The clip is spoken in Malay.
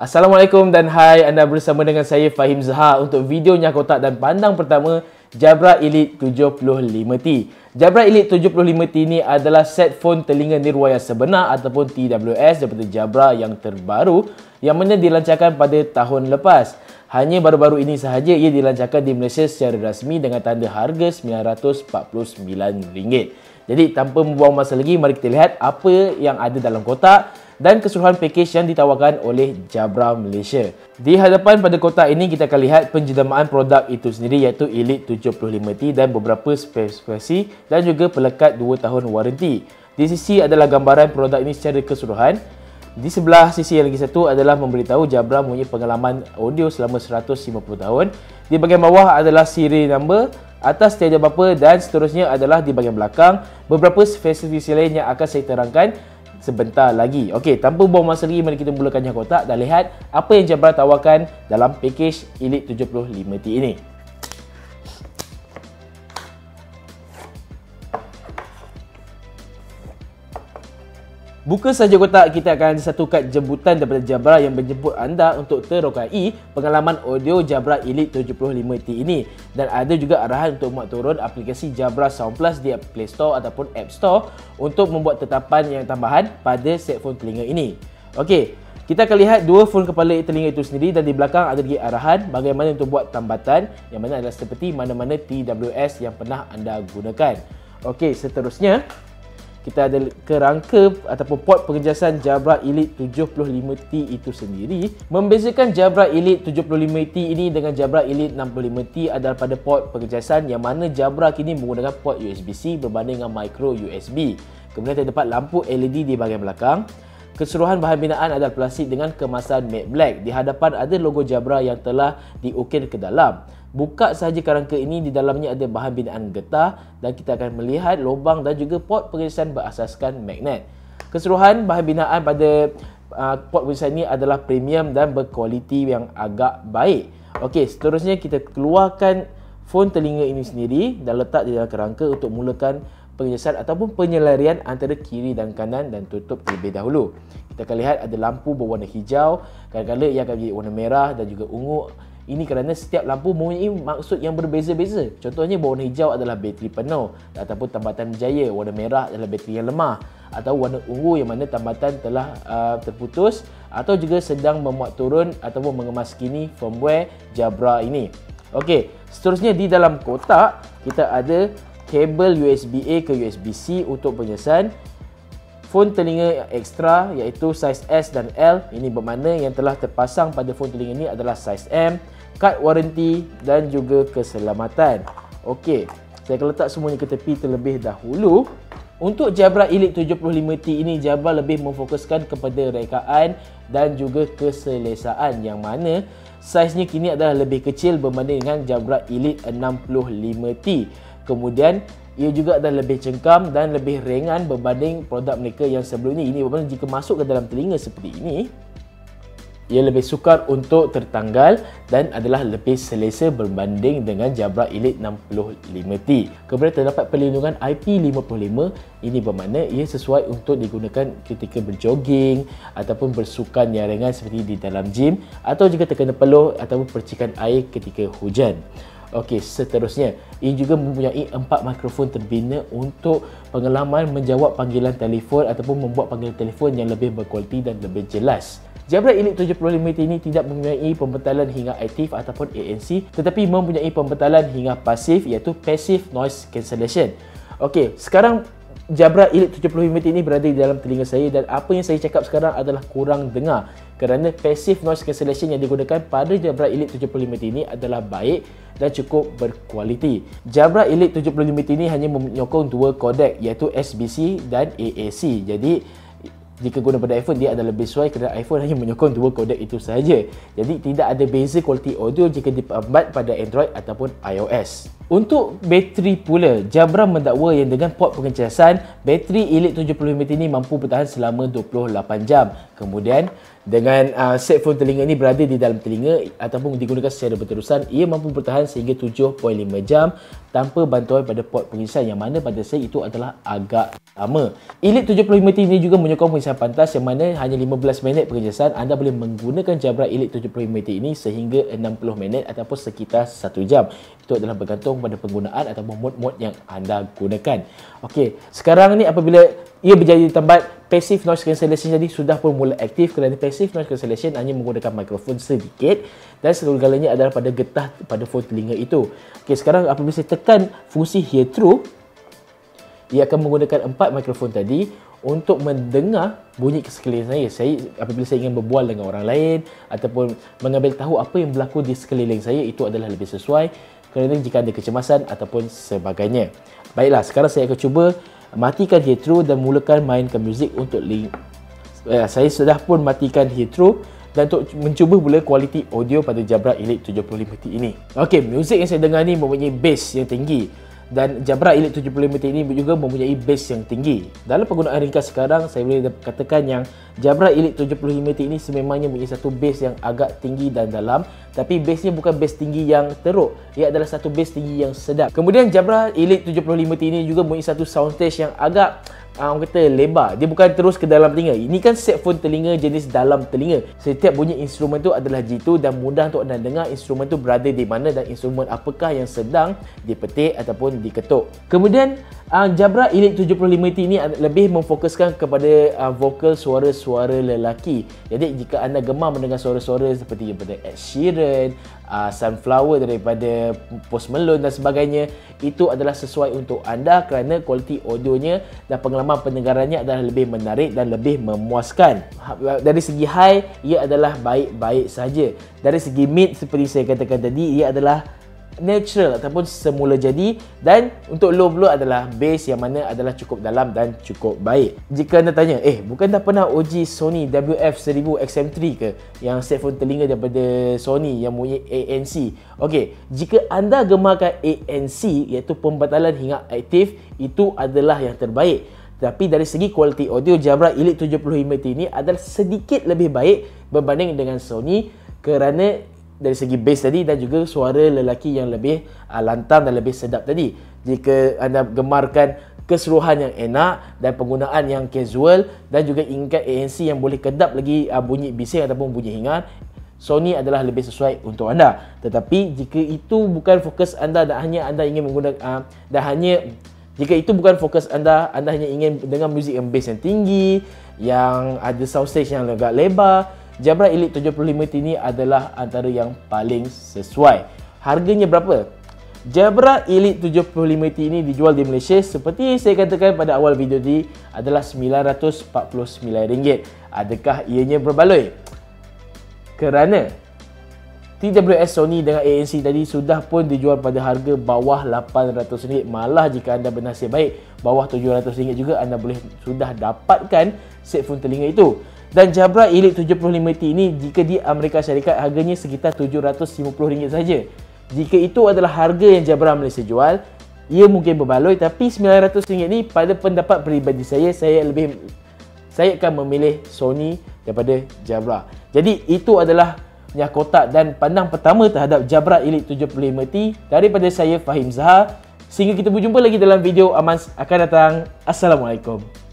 Assalamualaikum dan hai anda bersama dengan saya Fahim Zaha untuk video kotak dan pandang pertama Jabra Elite 75T. Jabra Elite 75T ini adalah set phone telinga nirwaya sebenar ataupun TWS daripada Jabra yang terbaru yang mana dilancarkan pada tahun lepas. Hanya baru-baru ini sahaja ia dilancarkan di Malaysia secara rasmi dengan tanda harga RM949. Jadi tanpa membuang masa lagi mari kita lihat apa yang ada dalam kotak dan keseluruhan pakej yang ditawarkan oleh Jabra Malaysia. Di hadapan pada kotak ini kita akan lihat penjedamaan produk itu sendiri iaitu Elite 75T dan beberapa spesifikasi dan juga pelekat 2 tahun waranti. Di sisi adalah gambaran produk ini secara keseluruhan. Di sebelah sisi yang lagi satu adalah memberitahu Jabra mempunyai pengalaman audio selama 150 tahun. Di bahagian bawah adalah siri number, atas tiada bapa dan seterusnya adalah di bahagian belakang beberapa spesifikasi lain yang akan saya terangkan sebentar lagi. Okey, tanpa buang masa lagi, mari kita mulakan yang kotak dan lihat apa yang Jabra tawarkan dalam pakej Elite 75T ini. Buka saja kotak, kita akan ada satu kad jemputan daripada Jabra yang menjemput anda untuk terokai pengalaman audio Jabra Elite 75T ini. Dan ada juga arahan untuk membuat turun aplikasi Jabra Sound Plus di Play Store ataupun App Store untuk membuat tetapan yang tambahan pada set phone telinga ini. Okey, kita akan lihat dua phone kepala telinga itu sendiri dan di belakang ada lagi arahan bagaimana untuk buat tambatan yang mana adalah seperti mana-mana TWS yang pernah anda gunakan. Okey, seterusnya kita ada kerangka ataupun port pengejasan Jabra Elite 75T itu sendiri. Membezakan Jabra Elite 75T ini dengan Jabra Elite 65T adalah pada port pengejasan yang mana Jabra kini menggunakan port USB-C berbanding dengan micro USB. Kemudian terdapat lampu LED di bahagian belakang. Keseluruhan bahan binaan adalah plastik dengan kemasan matte black. Di hadapan ada logo Jabra yang telah diukir ke dalam. Buka sahaja kerangka ini di dalamnya ada bahan binaan getah dan kita akan melihat lubang dan juga port pengecasan berasaskan magnet. Keseluruhan bahan binaan pada uh, port pengecasan ini adalah premium dan berkualiti yang agak baik. Okey, seterusnya kita keluarkan phone telinga ini sendiri dan letak di dalam kerangka untuk mulakan pengecasan ataupun penyelarian antara kiri dan kanan dan tutup terlebih dahulu. Kita akan lihat ada lampu berwarna hijau, kadang-kadang ia akan jadi warna merah dan juga ungu ini kerana setiap lampu mempunyai maksud yang berbeza-beza. Contohnya warna hijau adalah bateri penuh ataupun tambatan berjaya. Warna merah adalah bateri yang lemah atau warna ungu yang mana tambatan telah uh, terputus atau juga sedang memuat turun ataupun mengemas kini firmware Jabra ini. Okey, seterusnya di dalam kotak kita ada kabel USB-A ke USB-C untuk pengesan phone telinga ekstra iaitu saiz S dan L ini bermakna yang telah terpasang pada phone telinga ini adalah saiz M kad waranti dan juga keselamatan. Okey, saya akan letak semuanya ke tepi terlebih dahulu. Untuk Jabra Elite 75T ini, Jabra lebih memfokuskan kepada rekaan dan juga keselesaan yang mana saiznya kini adalah lebih kecil berbanding dengan Jabra Elite 65T. Kemudian, ia juga adalah lebih cengkam dan lebih ringan berbanding produk mereka yang sebelum ini. Ini bermakna jika masuk ke dalam telinga seperti ini, ia lebih sukar untuk tertanggal dan adalah lebih selesa berbanding dengan Jabra Elite 65T. Kemudian terdapat perlindungan IP55. Ini bermakna ia sesuai untuk digunakan ketika berjoging ataupun bersukan yang ringan seperti di dalam gym atau jika terkena peluh ataupun percikan air ketika hujan. Okey, seterusnya, ia juga mempunyai empat mikrofon terbina untuk pengalaman menjawab panggilan telefon ataupun membuat panggilan telefon yang lebih berkualiti dan lebih jelas. Jabra Elite 75T ini tidak mempunyai pembentalan hingga aktif ataupun ANC tetapi mempunyai pembentalan hingga pasif iaitu Passive Noise Cancellation. Okey, sekarang Jabra Elite 75T ini berada di dalam telinga saya dan apa yang saya cakap sekarang adalah kurang dengar kerana Passive Noise Cancellation yang digunakan pada Jabra Elite 75T ini adalah baik dan cukup berkualiti. Jabra Elite 75T ini hanya menyokong dua kodek iaitu SBC dan AAC. Jadi jika guna pada iPhone dia adalah lebih sesuai kerana iPhone hanya menyokong dua kodek itu sahaja. Jadi tidak ada beza kualiti audio jika diperbat pada Android ataupun iOS. Untuk bateri pula, Jabra mendakwa yang dengan port pengecasan, bateri Elite 75T ini mampu bertahan selama 28 jam. Kemudian, dengan uh, set phone telinga ini berada di dalam telinga ataupun digunakan secara berterusan, ia mampu bertahan sehingga 7.5 jam tanpa bantuan pada port pengecasan yang mana pada saya itu adalah agak lama. Elite 75T ini juga menyokong pengecasan pantas yang mana hanya 15 minit pengecasan anda boleh menggunakan Jabra Elite 75T ini sehingga 60 minit ataupun sekitar 1 jam. Itu adalah bergantung pada penggunaan ataupun mod-mod yang anda gunakan. Okey, sekarang ni apabila ia berjaya tambat passive noise cancellation jadi sudah pun mula aktif kerana passive noise cancellation hanya menggunakan mikrofon sedikit dan segala-galanya adalah pada getah pada phone telinga itu. Okey, sekarang apabila saya tekan fungsi hear through ia akan menggunakan empat mikrofon tadi untuk mendengar bunyi ke sekeliling saya. Saya apabila saya ingin berbual dengan orang lain ataupun mengambil tahu apa yang berlaku di sekeliling saya itu adalah lebih sesuai kerana jika ada kecemasan ataupun sebagainya. Baiklah, sekarang saya akan cuba matikan headroom dan mulakan mainkan muzik untuk link. Eh, saya sudah pun matikan headroom dan untuk mencuba pula kualiti audio pada Jabra Elite 75T ini. Okey, muzik yang saya dengar ni mempunyai bass yang tinggi dan Jabra Elite 75T ini juga mempunyai bass yang tinggi. Dalam penggunaan ringkas sekarang, saya boleh katakan yang Jabra Elite 75T ini sememangnya mempunyai satu bass yang agak tinggi dan dalam tapi bassnya bukan bass tinggi yang teruk. Ia adalah satu bass tinggi yang sedap. Kemudian Jabra Elite 75T ini juga mempunyai satu soundstage yang agak uh, orang kata lebar. Dia bukan terus ke dalam telinga. Ini kan set phone telinga jenis dalam telinga. Setiap bunyi instrumen tu adalah jitu dan mudah untuk anda dengar instrumen tu berada di mana dan instrumen apakah yang sedang dipetik ataupun diketuk. Kemudian uh, Jabra Elite 75T ini lebih memfokuskan kepada uh, vokal suara-suara lelaki. Jadi jika anda gemar mendengar suara-suara seperti daripada Ed Sheeran, uh, Sunflower daripada Post Malone dan sebagainya, itu adalah sesuai untuk anda kerana kualiti audionya dan pengalaman pendengarannya adalah lebih menarik dan lebih memuaskan. Ha, dari segi high, ia adalah baik-baik saja. Dari segi mid seperti saya katakan tadi, ia adalah natural ataupun semula jadi dan untuk low blow adalah bass yang mana adalah cukup dalam dan cukup baik. Jika anda tanya, eh bukan dah pernah uji Sony WF-1000 XM3 ke yang set phone telinga daripada Sony yang mempunyai ANC? Okey, jika anda gemarkan ANC iaitu pembatalan hingga aktif itu adalah yang terbaik. Tapi dari segi kualiti audio Jabra Elite 75T ini adalah sedikit lebih baik berbanding dengan Sony kerana dari segi bass tadi dan juga suara lelaki yang lebih uh, lantang dan lebih sedap tadi. Jika anda gemarkan keseluruhan yang enak dan penggunaan yang casual dan juga ingat ANC yang boleh kedap lagi uh, bunyi bising ataupun bunyi hingar, Sony adalah lebih sesuai untuk anda. Tetapi jika itu bukan fokus anda dan hanya anda ingin menggunakan uh, dan hanya jika itu bukan fokus anda, anda hanya ingin dengar muzik yang bass yang tinggi, yang ada soundstage yang agak lebar, Jabra Elite 75T ini adalah antara yang paling sesuai. Harganya berapa? Jabra Elite 75T ini dijual di Malaysia seperti saya katakan pada awal video ini adalah RM949. Adakah ianya berbaloi? Kerana TWS Sony dengan ANC tadi sudah pun dijual pada harga bawah RM800. Malah jika anda bernasib baik, bawah RM700 juga anda boleh sudah dapatkan set phone telinga itu. Dan Jabra Elite 75T ini jika di Amerika Syarikat harganya sekitar RM750 saja. Jika itu adalah harga yang Jabra Malaysia jual, ia mungkin berbaloi tapi RM900 ni pada pendapat peribadi saya, saya lebih saya akan memilih Sony daripada Jabra. Jadi itu adalah kotak dan pandang pertama terhadap Jabra Elite 75T daripada saya Fahim Zahar. Sehingga kita berjumpa lagi dalam video Amans akan datang. Assalamualaikum.